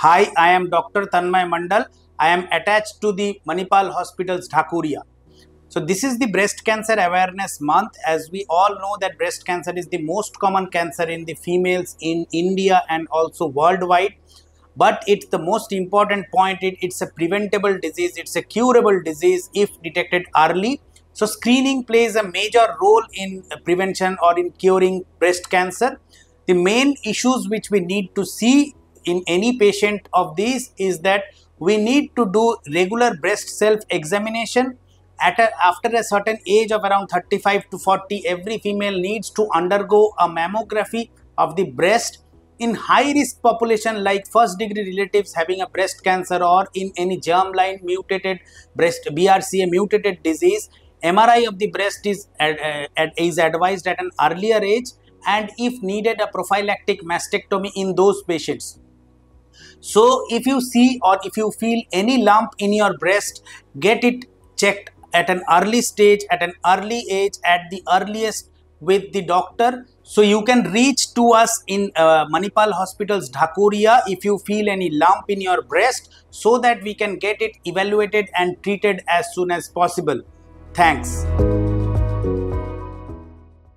Hi, I am Dr. Tanmay Mandal. I am attached to the Manipal Hospitals Dhakuria. So this is the breast cancer awareness month as we all know that breast cancer is the most common cancer in the females in India and also worldwide. But it's the most important point, it, it's a preventable disease, it's a curable disease if detected early. So screening plays a major role in prevention or in curing breast cancer. The main issues which we need to see in any patient of these is that we need to do regular breast self examination at a, after a certain age of around 35 to 40 every female needs to undergo a mammography of the breast. In high risk population like first degree relatives having a breast cancer or in any germline mutated breast brca mutated disease mri of the breast is, uh, is advised at an earlier age and if needed a prophylactic mastectomy in those patients so if you see or if you feel any lump in your breast, get it checked at an early stage, at an early age, at the earliest with the doctor. So you can reach to us in uh, Manipal Hospitals Dhakuria if you feel any lump in your breast so that we can get it evaluated and treated as soon as possible. Thanks.